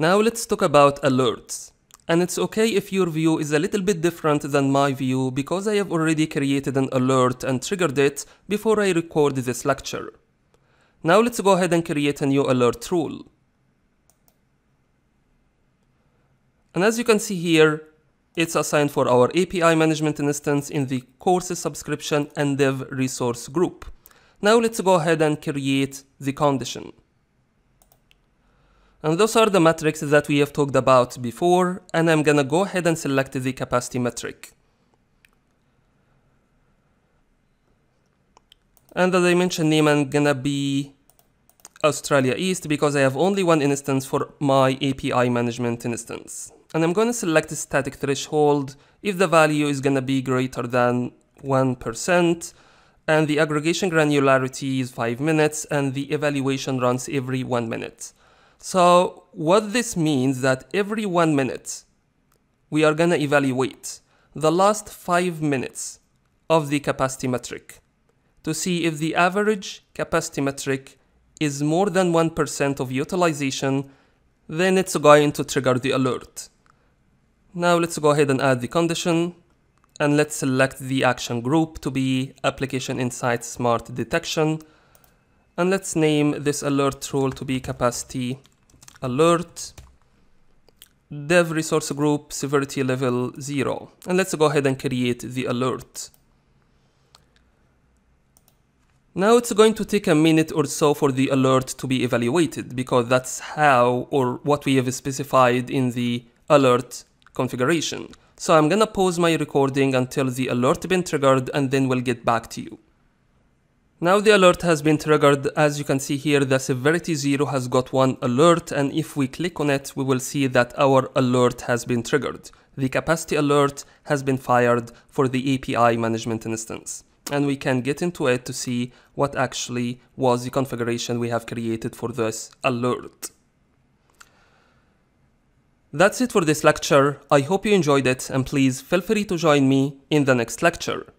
Now let's talk about alerts. And it's okay if your view is a little bit different than my view because I have already created an alert and triggered it before I record this lecture. Now let's go ahead and create a new alert rule. And as you can see here, it's assigned for our API management instance in the courses subscription and dev resource group. Now let's go ahead and create the condition. And those are the metrics that we have talked about before, and I'm gonna go ahead and select the capacity metric. And the dimension name I'm gonna be Australia East because I have only one instance for my API management instance. And I'm gonna select the static threshold if the value is gonna be greater than 1%, and the aggregation granularity is 5 minutes, and the evaluation runs every 1 minute. So what this means that every one minute, we are gonna evaluate the last five minutes of the capacity metric to see if the average capacity metric is more than 1% of utilization, then it's going to trigger the alert. Now let's go ahead and add the condition and let's select the action group to be application insight smart detection and let's name this alert rule to be capacity alert dev resource group severity level 0 and let's go ahead and create the alert now it's going to take a minute or so for the alert to be evaluated because that's how or what we have specified in the alert configuration. So I'm gonna pause my recording until the alert been triggered and then we'll get back to you. Now the alert has been triggered. As you can see here, the severity 0 has got one alert and if we click on it, we will see that our alert has been triggered. The capacity alert has been fired for the API management instance. And we can get into it to see what actually was the configuration we have created for this alert. That's it for this lecture. I hope you enjoyed it and please feel free to join me in the next lecture.